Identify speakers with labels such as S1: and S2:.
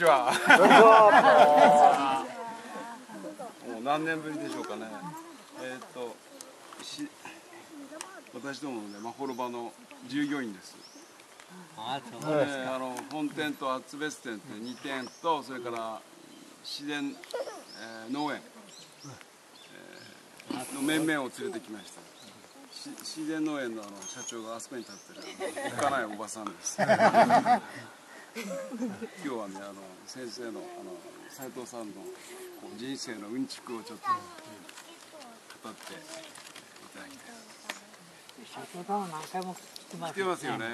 S1: ちは。もう何年ぶりでしょうかね。えっ、とし私どものねまほろばの従業員です。
S2: あそうです
S1: えーあの本店と厚別店って2店とそれから自然、えー農園、えーの面々を連れてきました。し自然農園のあの社長があそこに立ってるあのおっかないおばさんです。今日はねあの先生のあの斉藤さんのこう人生のうんちくをちょっと語っていただきたい。
S2: 社長とも何回も来てます
S1: 来てますよね。